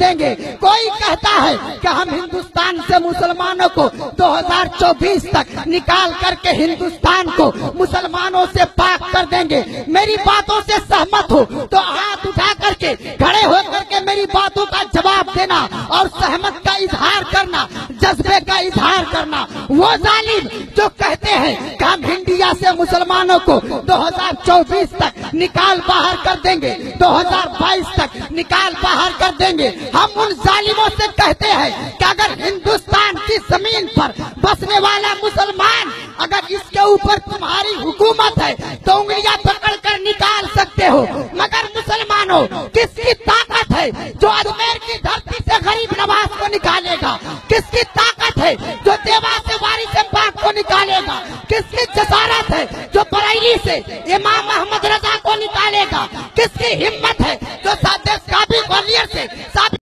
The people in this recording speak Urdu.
دیں گے۔ کوئی کہتا ہے کہ ہم ہندوستان سے مسلمانوں کو دو ہزار چوبیس تک نکال کر کے ہندوستان کو مسلمانوں سے پاک کر دیں گے۔ میری باتوں سے سہمت ہو تو ہاتھ اٹھا کر کے، کھڑے ہو کر کے میری باتوں کا جواب دینا اور سہمت کا اظہار کرنا، جذبے کا اظہار کرنا۔ وہ ظالم جو کہتے ہیں کہ ہم انڈیا سے مسلمانوں کو دو ہزار چوبیس تک نکال باہر کر دیں گے، دو ہزار بائیس تک نکال باہر کر دیں گے۔ ہم ان ظالموں سے کہتے ہیں کہ اگر ہندوستان کی زمین پر بسنے والا مسلمان اگر اس کے اوپر تمہاری حکومت ہے تو انگلیاں پکڑ کر نکال سکتے ہو۔ مگر مسلمانوں، کس کی طاقت ہے جو اجمیر سے غریب نواز کو نکالے گا؟ کس کی طاقت ہے جو دیوا سے وارث پاک کو نکالے گا؟ کس کی جسارت ہے جو بریلی سے امام محمد رضا کو نکالے گا؟ کس کی ہمت ہے جو سادس کابی گولیئر سے ثابت